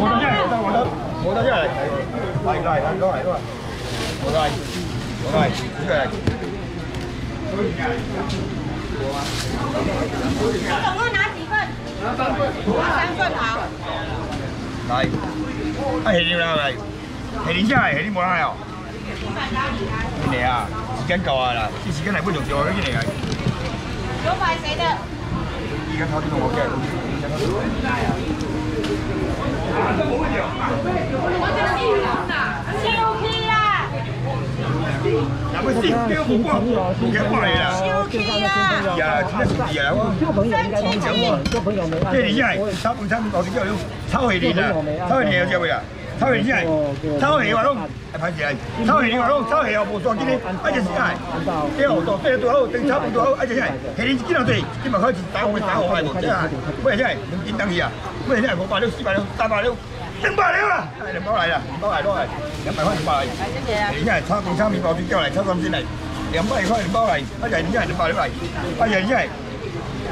我等下来，我等我等下来，来来来，过来过来，过来过来，过来。你总共拿几份？拿三份。拿三份好。来，啊，下你来，下。你下来，下。你无来哦。今年啊，时间够啊啦，这时间来不用做，今年来。牛排谁的？你看他这个我给。收起啦！那不是丢不过，不给过来啦。收起啦！呀，真的是呀，我。做朋友应该都讲过，做朋友没这里现在炒饭炒饭搞啲叫了，炒下年啦，炒下年有只位啊，炒下年现在，炒下年话拢，哎，歹势啊，炒下年话拢，炒下又无抓紧咧，哎，就是哎，对哦，做对多好，等炒饭多好，哎，就是哎，下年几多对，今麦开始打我打我来无，这啊，不然现在两斤当去啊，不然现在五百六、四百六、三百六。两百六啊，两包来啦，两包来多来，两百块两包来。谢谢啊。现在炒饭炒面包就叫来，炒三斤来，两百块两包来，啊，现在现在两百六来，啊，现在。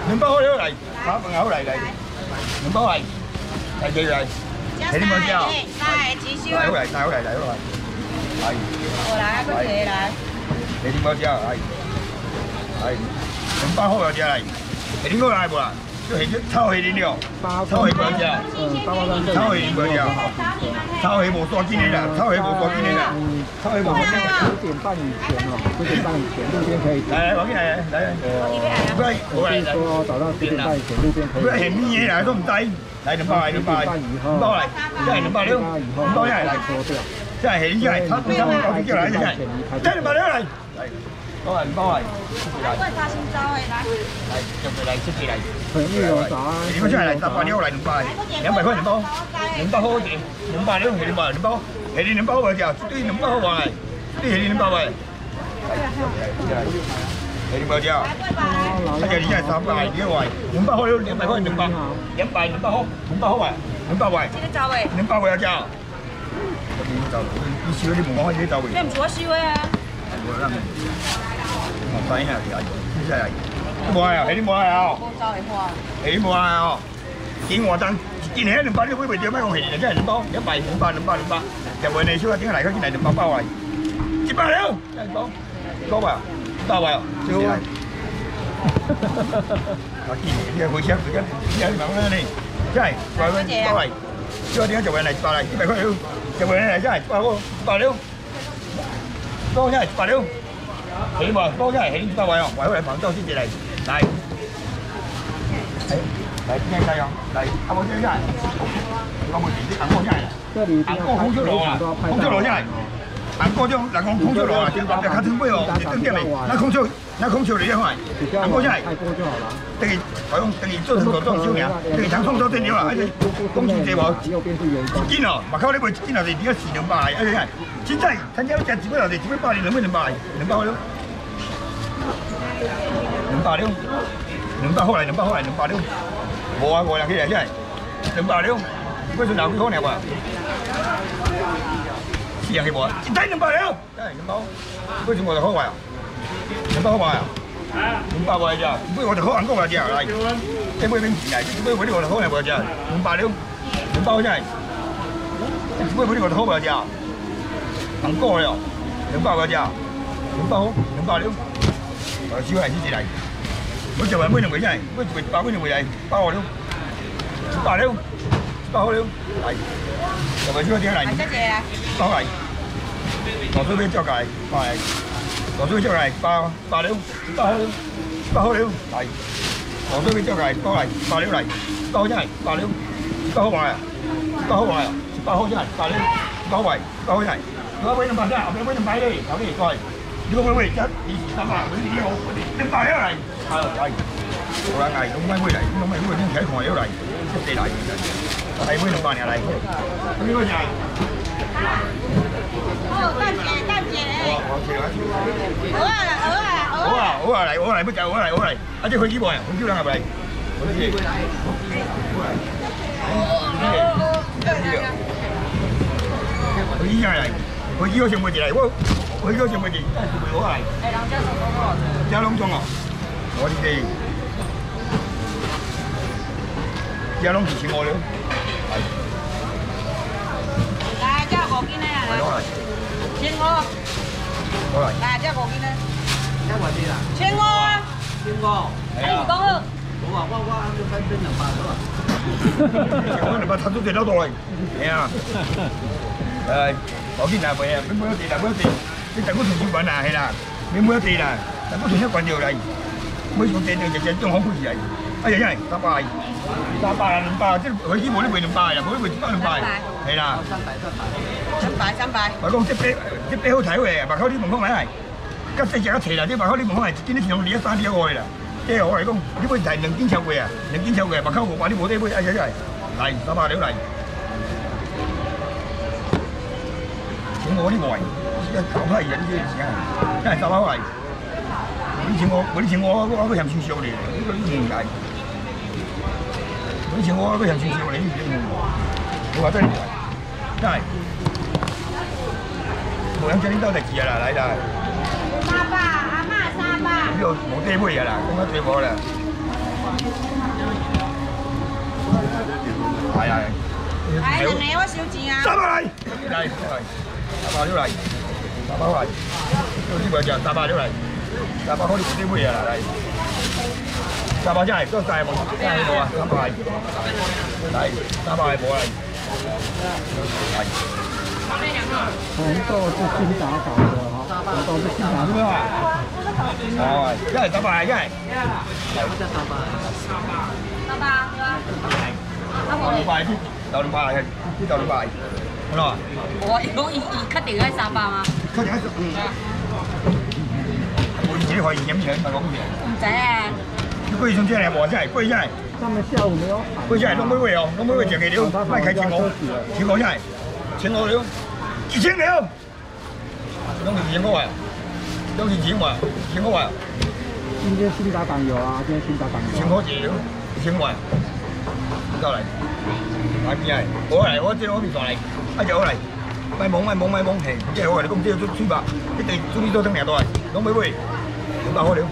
两包好了嚟，炒飯好嚟嚟，兩包嚟，係幾嚟？係點樣叫？来，继续啊！大好嚟，大好嚟，大好嚟，係。我来，快点来。係點樣叫？係係兩包好有隻嚟，係點樣嚟冇啦？就係炒起啲料，炒起冇隻，炒起冇隻，炒起冇多幾年啦，炒起冇多幾年啦，炒起冇多幾年啦。九点半以前哦，九点半以前路边可以。嚟嚟，我見嚟嚟嚟，唔該，我嚟嚟。说早上九点半以前路边可以。佢係咩嘢嚟都唔低，嚟兩包嚟兩包嚟，兩包嚟，一係兩包兩，兩包一係嚟，即係起一係差唔多九點叫嚟一係，即係兩包兩嚟，嚟，包嚟包嚟，来问他新招哎，来。嚟入嚟嚟出嚟嚟，朋友早安。你嗰出係嚟十八兩嚟兩包嚟，兩百塊兩包，兩包好啲，兩百兩係兩包兩包，係你兩包嘅就，對兩包好話嚟，對係你兩包嘅，係兩包就。而且你現在三百，你話兩百好了，兩百塊兩百，兩百兩百好，兩百好啊，兩百位，今天招哎，兩百位啊จ้า你就你少啲唔講可以就會，你唔做收哎啊？我諗我睇下係真係冇啊，係啲冇啊，我招的话，係啲冇啊，見我當見你兩百你會唔會點咩講係真係兩包，一百兩百兩百兩百，就為你少一點嚟，佢見嚟兩百包嚟，一百兩，一包，多位啊，多位啊，少啊。我見你呢個會車佢跟有啲問咧，真係為佢包嚟，所以點解就為嚟包嚟，一百塊了，就為你真係包個包了，包真係包了，起碼包真係起包位哦，為佢嚟杭州先至嚟，嚟，嚟嚟邊間啊？嚟阿冇真係，阿冇啲阿哥空出路啊，空出路真係。人哥種人講空出路啊，就就卡通杯哦，你登啲嚟，那空出那空出嚟一塊，比较人哥真係。太多就好了。等于我用等於做成個裝修嘅，等於長空咗啲料啊，而且工錢這無右邊是員工。一斤哦，嘛靠你賣一斤啊，就點解四两百嚟？而且現在参加一隻只不過就只不過百零兩蚊兩百，两百好了，兩百了，两百好嚟，兩百好嚟，兩百了，无啊冇啦，佢哋真係兩百了，嗰陣鬧幾好嚟喎？是啊，係冇啊，一單兩百了，真係兩百，嗰陣我就好壞啊，兩百好壞啊。五百位咋？唔我哋好眼光啊！只嚟，即係每邊錢嚟，每每啲我哋好嚟喎只，五百了，五百真係，每每啲我哋好喎只，眼光了，兩百個只，兩百好，兩百了，我少係先至嚟，我就話每兩位真係，每每百每兩位嚟，包我了，一百了，一百好了，嚟，就為少啲嚟，谢谢啊。包嚟，我都俾交界，包嚟。我都出嚟包包料，包好料，包好料嚟。我都俾出嚟包嚟包料嚟，包好真係包料，包好賣啊，包好賣啊，包好真係包料，包圍包好真係。如果俾你買真係，我俾你買啲，有啲貴。如果俾喂一二三百，嗰啲好，你買咗嚟，係係。好啦，係咁咩妹嚟？咁咩妹先睇紅油嚟，出地嚟，係妹兩百年嚟。咁呢個就係。哦，蛋姐，蛋姐。我我食啦。鹅啊，鹅啊，鹅好啊，好啊，嚟，好嚟，不就好嚟，好嚟，阿姐佢幾部人？佢幾兩係咪？佢幾？佢依家嚟，佢依個上半節嚟，我佢依個上半節，好嚟。哎，人家什么好？加隆中哦，我哋哋加隆幾錢我了？係，好嚟，嗱，即係五斤啦，一位啲啦，千五啊，邊個？哎，你講好，我話我我啱要分分兩百多啊！我哋咪睇到地攞到嚟，係啊，誒，我見啊，唔係啊，你冇得地啦，冇得地，你等我同小品啊，係啦，你冇得地啦，等我同一棍條嚟，每條地就日日都好貴嚟，哎呀，真係三百，三百啊，兩百，即係佢基本都會兩百啊，冇得會包兩百，係啦。三百三百，三百三百，我講即啤即啤好睇嘅，白口啲門口咪係，吉四隻一齊啦，啲白口啲門口係見啲前兩年一三隻過去啦，即係我嚟講，呢杯係兩肩抽嘅啊，兩肩抽嘅，白口我話啲冇呢杯，哎呀真係嚟三百料嚟，請我啲外，一九批人啲時間，真係三百嚟，嗰啲錢我嗰啲錢我我嗰個人算少嚟，呢個唔計，嗰啲錢我嗰個人算少嚟，我話真係真係。冇人將呢兜就字啦，来啦，爸爸，阿妈三百，呢度冇爹杯嘢啦，咁樣對我啦。係啊，哎，人哋我少錢啊，三百来，三百料嚟，三百嚟，呢個就三百料嚟，三百開啲爹杯嘢啦，嚟，三百真係都晒冇，真係冇啊，三百嚟，三百係冇嚟，係。红豆是新打法的哈，红豆是新打咁樣啊？哦，一係三百，一係。我真三百。三百對啊，阿豆兩塊啲豆兩塊，啲豆兩塊，好啦。我如果二二 cut 掉係三百嘛，佢哋喺度，我自己可以飲嘢，唔係講嘢。唔使啊，啲龜送出嚟冇真係，龜真係，他們下午沒有喊龜真係攞妹妹哦，攞妹妹就幾料，咪係請我，請我真係，請我。料，幾千料，兩條錢我啊，兩條錢我。啊，請我。啊，今天新打檔有啊，今天新打檔有。請我。幾料，請我。啊，到嚟，買邊係？我。来，我。即係我。邊上嚟，一隻我。来。卖懵卖懵卖懵，係，即係我。嚟公司要出書吧，一定終於都等人到嚟，攞妹妹，兩百好料，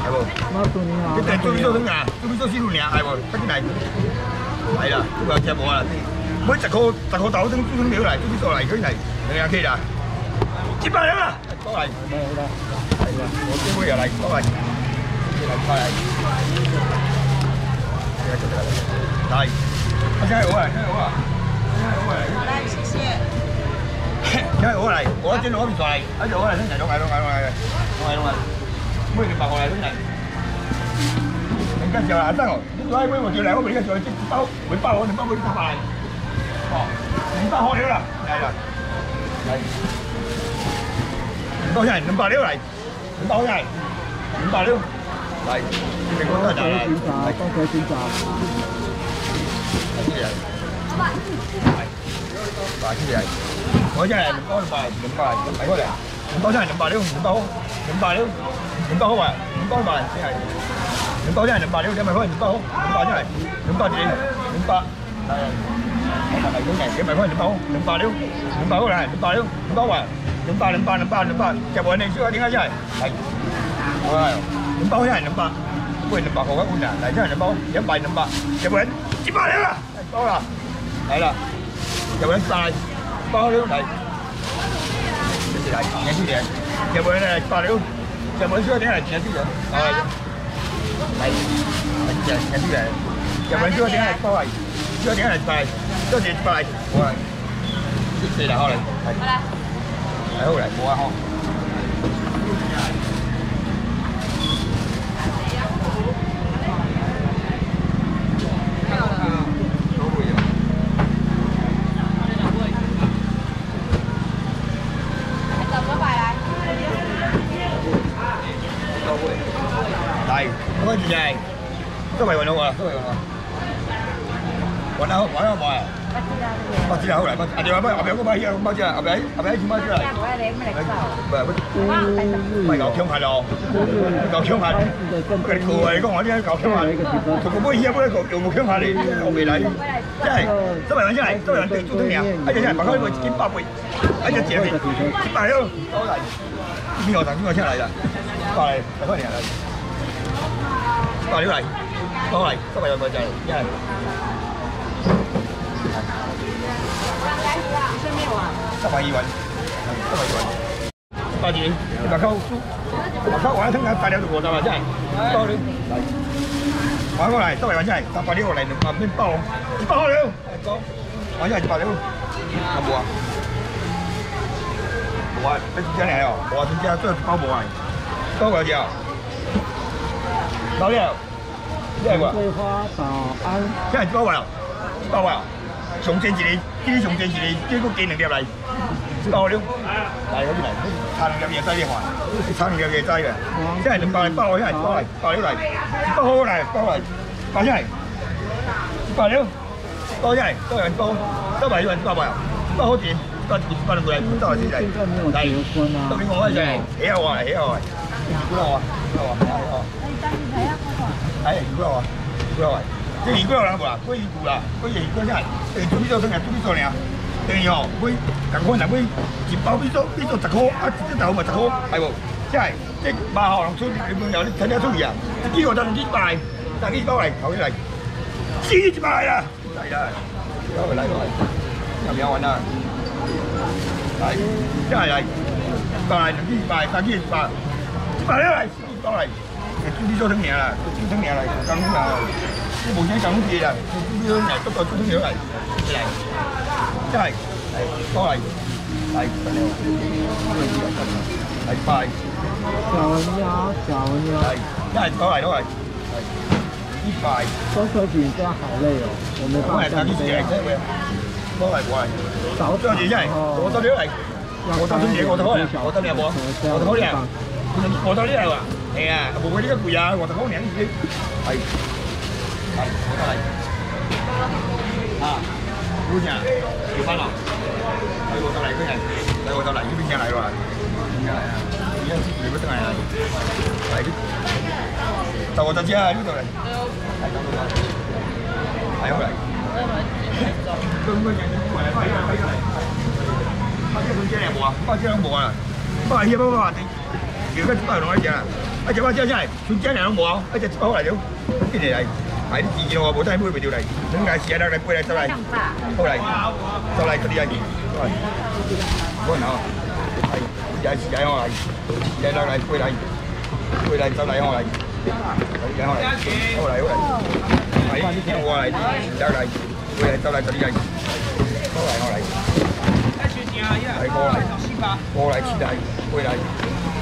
係喎。那祝你好。一定終於都等人，終於都先到人，係喎，得啲嚟，係啦，呢個隻冇啦，每十個十個豆都都料嚟，終於到嚟佢嚟，你阿 K 啦，接翻嚟啦，多嚟，沒有了。係喎，我機會又嚟，多嚟，嚟快嚟，係，真係好啊，真係好啊，真係好啊。好嘞，谢谢，因為我嚟，我一陣攞邊上嚟，一陣我嚟，聽日攞嚟攞嚟攞嚟，攞嚟攞嚟，每年白我嚟攞嚟。人家就話得哦，呢個妹我叫嚟，我而家做即包，會包我哋包佢啲飯。哦，唔包好料啦，嚟啦，係。唔包真係，唔包料嚟，唔包真係，唔包料嚟，你講得就係，新打，係都可以新打。係啲嘢，係。話啲嘢，我真係唔包唔包唔包唔係嗰嚟，唔包真係唔包料，唔包唔包料，唔包好話，唔包唔包真係。兩包真係兩百料，你咪可能兩包好，兩百真係兩百字，兩百係係係咁嘅，你咪可能兩包好，兩百料，兩百好啦，兩百料，兩包話，兩百兩百兩百兩百，就話你說點解真係係，係兩包真係兩百，不然兩百好一碗啊，嚟真係兩包，一百兩百，就話一百料啦，包啦，係啦，就話一百包料嚟，呢啲嚟，呢啲嚟，就話咧百料，就話說點係呢啲嘢，係。係，人人啲人，日本嗰啲係多係，嗰啲係快，嗰啲快，我係，四嚟開嚟，係，好啦，係好嚟，冇啊開。十個拜來，係，嗰個字係，都係運到我，都係運到。運到，運到冇啊？我知啦，好嚟，我阿條阿妹阿表嗰包嘢，包啫，阿表阿表一千包出嚟。唔係，唔係夠強下咯，夠強下。佢哋佢講我啲夠強下，佢個杯嘢杯個又冇強下嚟，我未嚟，真係，周圍揾真係，周圍揾做做咩啊？一隻真係白開個幾百倍，一隻姐妹，幾百咯，多嚟，邊個等邊個出嚟啦？過嚟，白開嚟啦，過嚟嚟，過嚟，周圍有個就，一係。十萬二運，十萬二運。八斤，一百口，一百口我汤啊，大了就五十万，真系，包了，来，还过来，多位玩真系，三百六来两百面包，一百好了，讲，玩真系一百六，有冇啊？冇啊，你真嚟哦，我真桂花早安，现在包完了，包完了，上前一个，今日上前一个，结果加两粒来，包了，来嗰啲嚟，差两粒嘢仔你看，差两粒嘢仔嘅，现在两包嚟包，现在包嚟，包了嚟，包好嚟，包嚟，包起嚟，包了，包起嚟，多人包，多埋人包埋，包好 tiền，包包兩個嚟，多嚟先嚟，现在没有嚟，结婚啊特。別我嗰陣，起下我嚟，起下我嚟，幾多啊？幾多啊？幾多啊？哎，二幾啊？二幾啊？这二幾有人無啦？幾二股啦？幾二幾真係？誒，做呢做生啊，做呢做呢？等於吼，每共款人每一包比做比做十塊，啊，一頭咪十塊，係無？即係即馬後人出你朋友你睇得出去啊？幾個就幾百，但幾包嚟，頭起嚟，四百啦，嚟啦，嚟嚟嚟，有唔有啊？嚟，真係嚟，百嚟幾百，但幾百，百嚟嚟，幾包嚟。朱啲做生嘢啦，做生嘢嚟，咁啊，啲無錢咁嘢啦，朱啲嚟，不過朱啲嘢嚟，嚟，真係嚟多嚟，嚟嚟拜，小文鸭，小文嚟鸭，一係多嚟都係，係呢拜，收水饼这样好累哦，我没我係等啲办法这样嘢啫喂，多嚟我嚟，早多謝真係，我得了嚟，我得春嘢我得開啊，我得你有冇啊？我得開你啊，我得呢係話，係啊，冇佢呢個貴啊，我得開你已經係係我得嚟。啊，姑娘，要翻啦，嚟我就嚟嗰人，嚟我就嚟呢邊嘅嚟喎，邊嘅嚟啊？而家你嗰陣係嚟啲，就我就知啊，呢度嚟，係咁樣，係好嚟。咁嘅嘢點嚟？快啲嚟，快啲嚟！八隻半隻有冇啊？八隻都冇啊！八隻八八隻，而家八兩隻啊！一隻八隻真係，半隻兩都冇啊！一隻好嚟了，邊嚟嚟？係啲自己我冇得妹妹條嚟，點解試下得嚟背嚟走嚟？好嚟，走嚟嗰啲人，冇人啊！係，試下試下我嚟，試下得嚟背嚟，背嚟走嚟我嚟，嗰啲人我嚟，好嚟好嚟，係啲聽我嚟，走嚟背嚟走嚟嗰啲人，好嚟我嚟。係過嚟，過嚟黐嚟，背嚟，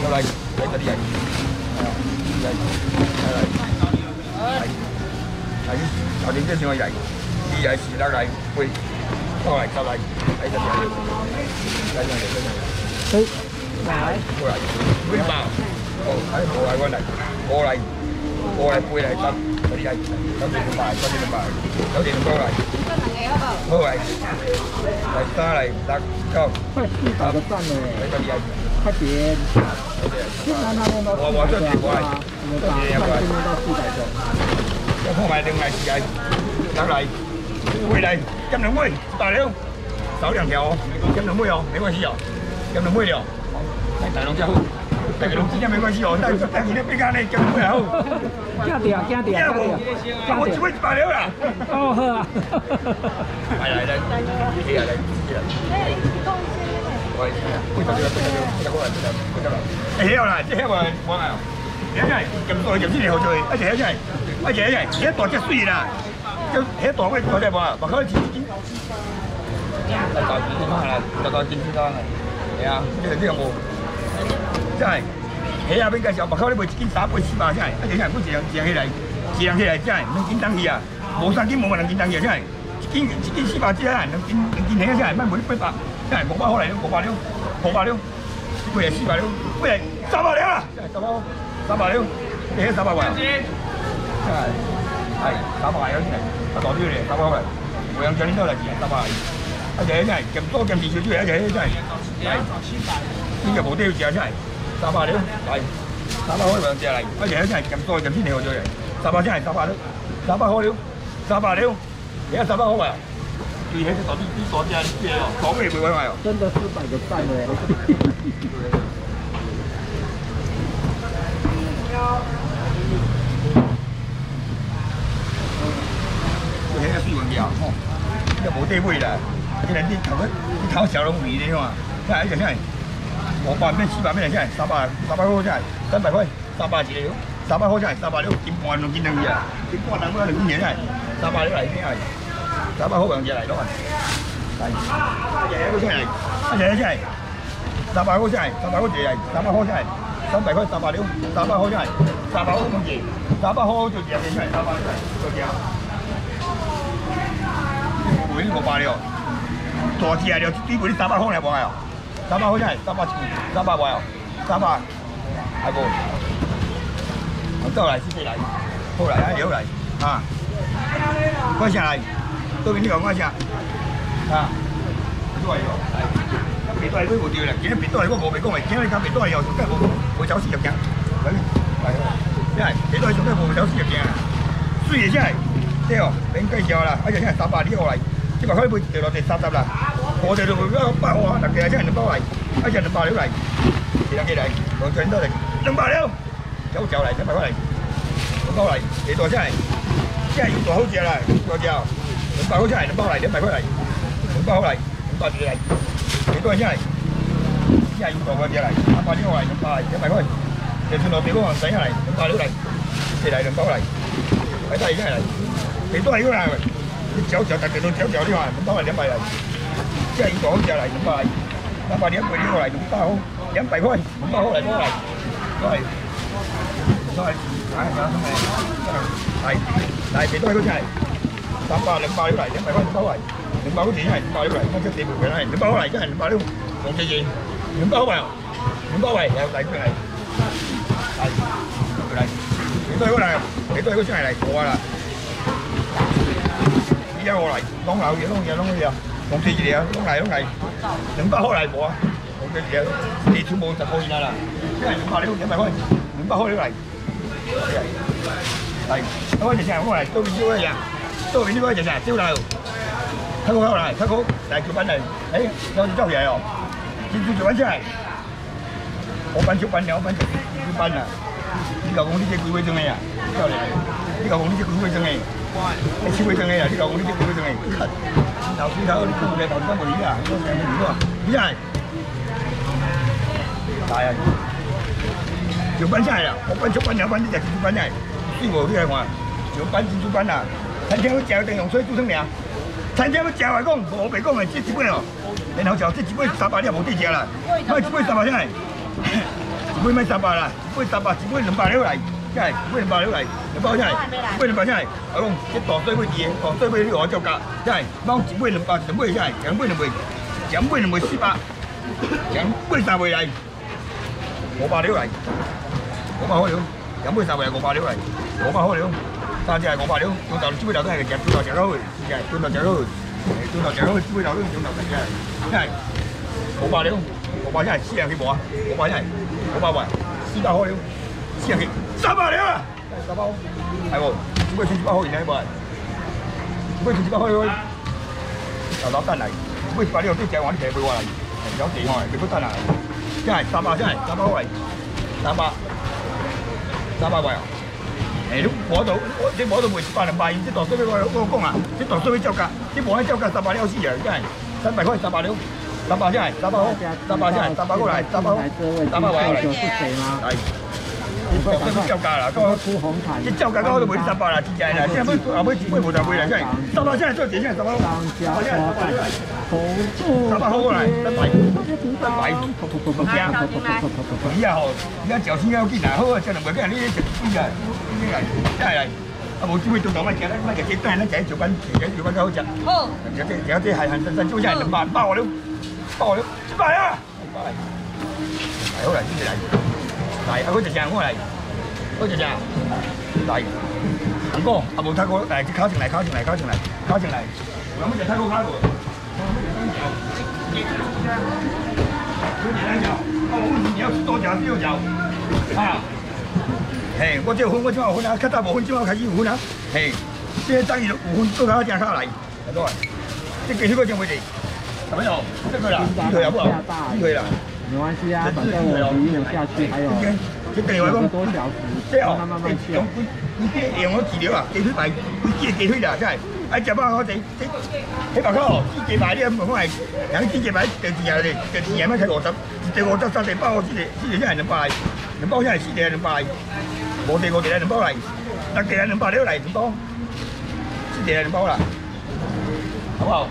走嚟嚟嗰啲人，係啊，係係係係係點知先我嚟，啲係是得嚟背，過嚟走嚟嚟嗰啲人，嚟嗰啲人，哎，来，過嚟背包，哦喺過嚟嗰嚟，過嚟過嚟背嚟執嗰啲人，九點半，九點半，九點過嚟，過嚟嚟三嚟得夠。快四百个赞了嚟嗰啲人。快点！现在那边都我我这里我我们把快进入到四百个。我鋪埋另外時間，得嚟，回嚟，飲兩杯，大料，少两条哦，飲兩杯哦，没关系哦，飲兩杯了，嚟大龍之後，大龍之間沒關係哦，但但係你邊間你飲兩杯好，惊掉，惊掉，要不，我只會大料啦，哦呵啊！嚟嚟嚟，嚟嚟嚟，喂，杯就呢個，杯就呢個，杯就過嚟，杯就杯就嚟，誒，起啦，即係我我係。而家真係咁多入先嚟好做，一隻一隻，一隻一隻，而家大隻衰啦，就起大嗰大隻喎，白開始已經大大件翻啦，大大件先啦，係啊，呢度呢個冇，真係起下邊嘅時候，白開呢部件打半四百真係，一隻人都自樣自樣起嚟，自樣起嚟真係唔見等氣啊，冇三件冇人見等氣真係，件件四百隻人能見能見起真係，乜冇啲八百，真係冇乜可能冇百了，冇百了，杯係四百了，杯係三百了啦，真係三百。三百了，你起三百位啊？真係係三百位嗰啲嚟，一袋啲嚟三百位，我有獎啲都嚟三百位，一隻真係咁多咁少少出嚟，一隻真係係呢個冇啲要錢真係三百了，係三百開兩隻嚟，一隻真係咁多咁先嚟我做嚟，三百真係三百了，三百開了，三百了，而家三百開位啊？最起啲袋啲啲袋啲啊啲嘢哦？真的四百个赞哦，呢個冇地位啦，呢兩啲頭嗰啲頭小龍魚嚟嘛，真係一五四百变来，三百三百块钱，三百块，三百一个，三百块钱，三百六，斤半两斤两斤啊，斤半两斤两斤年来，三百六来边来，三百块两斤来咯，来，爷爷块钱来，爷爷钱来，三百块钱，三百块钱来，三百块钱，三百块三百六，三百块钱，三百块两斤，三百块就几钱，三百块就几啊？贵五百了，大只了，比贵你三百块来？三百块钱，三百一，三百块哦，三百，还无，倒来，谢谢来，好来，啊，好来，啊，我下来，对面你讲我下，来，来我无对啦，今日别多来我无袂讲的，今日讲别多来哟，上街无无走私入境，来，来，真系别多来上街无走私入境，水的真系，对哦，免介绍啦，而且真系三百你好来，一百块买掉落地三十啦。我哋就會一百哇，特別係真係兩包嚟，一日兩百料嚟，其他幾嚟，兩整多嚟，兩百料，走就嚟，一百塊嚟，兩包嚟，幾多真，真係要做好隻啦，多真係，真係要做嗰隻嚟，兩百料嚟，兩百嚟，一百塊，就算落地嗰個使嚟，兩百料嚟，四嚟兩包嚟，喺低真係嚟，幾多係嗰嚟，你走就特別到走就呢話，兩包嚟兩百嚟。即係要講就嚟咁啊！兩百點一個呢個嚟咁包好，兩百塊咁包好嚟都嚟，都係都係係咁係係係幾多嗰真係三百兩百料嚟，兩百塊咁包嚟，兩百嗰錢係兩百料嚟，乜即係四倍嘅啦，兩百嚟真係兩百料，講幾嘢？兩百位，兩百位有嚟佢嚟，係佢嚟，幾多嗰嚟？幾多嗰真係嚟我啦！依家我嚟，當樓嘢，當嘢，當嘢啊！講幾嘢啊？攏嚟攏嚟，兩百塊嚟無啊？講幾嘢？你全部十個以內啦，即係兩百兩兩百塊，兩百塊嚟。係，咁我就成日我嚟到邊招一樣，到邊呢個就成日招嚟，睇過嚟，睇過嚟叫品嚟，誒有隻周嘢哦，叫叫做品出嚟，我品小品有品小品啊，呢嚿講呢隻幾位鐘嘅啊，周嚟，呢嚿講呢隻幾位鐘嘅，你超位鐘嘅啊，呢嚿講呢隻幾位鐘嘅。頭先睇嗰啲顧嘅頭先冇魚啊，嗰成魚啊，真係大啊！小品真係啦，我品小品有品呢隻小品真係，師傅啲係話小品小品啊，餐廳都嚼定用水煮成涼，餐廳都嚼嚟講，我未講係即一杯哦，然後就即一杯三百你又冇啲隻啦，買一杯三百真係，一杯買三百啦，一杯三百，一杯两百料嚟。真係，一杯兩百料嚟，兩包真係，一杯兩百真係，阿公一袋水杯嘢，袋水杯呢個就價，真係，包一杯兩百，兩杯真係，兩杯两杯，兩杯兩杯四百，兩杯三杯嚟，五百料嚟，五百好料，兩杯三杯五百料嚟，五百好料，三隻係五百料，轉頭一杯頭都係夾轉頭夾到去，係轉頭夾到去，轉頭夾到去，一杯頭都轉頭夾嘅，真係五百料，五百真係四廿幾部啊，五百真係五百位，四百好料，四廿幾。三百了啊！三百，係喎，點解四百開而家冇人？點解四百開開？又攞單嚟，點解四百呢個啲正話啲嘢俾我嚟？有地我都單嚟，真係三百真係三百開，三百，三百位啊！誒，都摸到，你摸到每百零百，即係度衰俾我嗰個工啊！即係度衰俾周價，啲冇喺周價十百了死啊，真系三百块三百了，三百真係三百好，三百真係三百过来，三百块，三百位嚟，係。我都照價啦，嗰出紅毯，一照價嗰度每十八啦，真係啦，即係每後尾每無就每嚟，真係十八真係最點先，十八，十八真係十八，十八好。過嚟，一百，一百，咁樣，而家嗬，而家就先有幾難，好。啊，真係唔係俾人呢啲食啲嘅，呢啲係真係嚟，啊冇知會做到乜嘢咧？乜嘢幾多人咧？幾條品，幾條品都好。食，好，有啲有啲係係真真都真係兩百包我了，包我了，一百啊，一百，係好。嚟先至嚟。嚟，阿嗰隻正我嚟，嗰隻正嚟，阿哥阿冇睇過誒，靠前嚟，靠前嚟，靠前嚟，靠前嚟，有乜嘢睇過卡過？有幾兩條？我好似有多條少條啊！嘿，我只有分我只有分啊，其他無分只有開始有分啊！嘿，即係等於有分都靠正卡嚟，係多啊！即係幾多個正位置？怎麼樣？這個啦，雞腿好不好？雞腿啦。没关系啊，反正我鱼有下去，还有这第二讲，多小时，这哦慢慢慢慢用下。规规个用我治疗啊，鸡腿排，规只鸡腿啦，真系。啊，食饱好这这，迄白口煮鸡排你唔看系，人煮鸡排第二日第第二日要开五十，第五十三第八个四个四个才系两百，两包才系四个两百，无第五第两包来，六第两包了来两包，四第两包啦，好不好？